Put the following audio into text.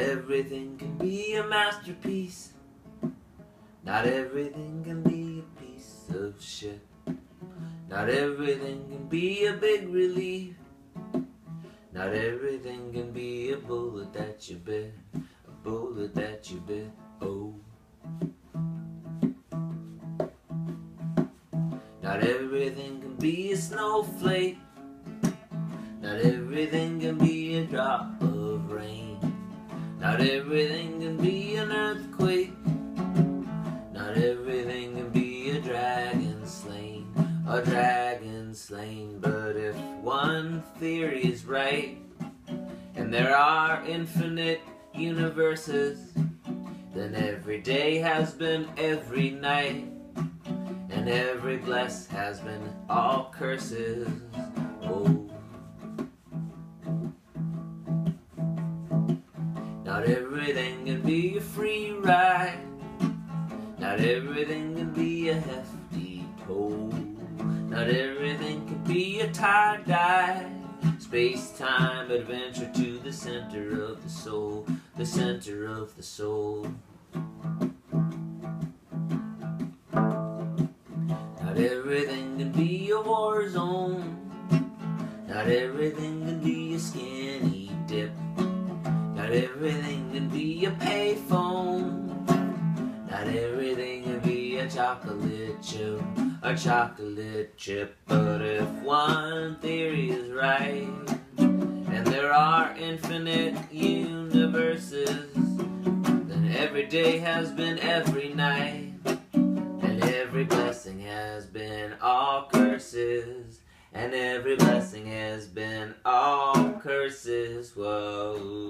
everything can be a masterpiece. Not everything can be a piece of shit. Not everything can be a big relief. Not everything can be a bullet that you bit, a bullet that you bit. Oh. Not everything can be a snowflake. Not everything can be a drop of rain. Not everything can be an earthquake. Not everything can be a dragon slain, a dragon slain. But if one theory is right, and there are infinite universes, then every day has been every night, and every bless has been all curses. Not everything can be a free ride. Not everything can be a hefty toll. Not everything can be a tie-dye. Space-time adventure to the center of the soul. The center of the soul. Not everything can be a war zone. Not everything can be a skinny dip. Not everything can be a payphone. Not everything can be a chocolate chip, a chocolate chip. But if one theory is right, and there are infinite universes, then every day has been every night, and every blessing has been all curses. And every blessing has been all curses. Whoa.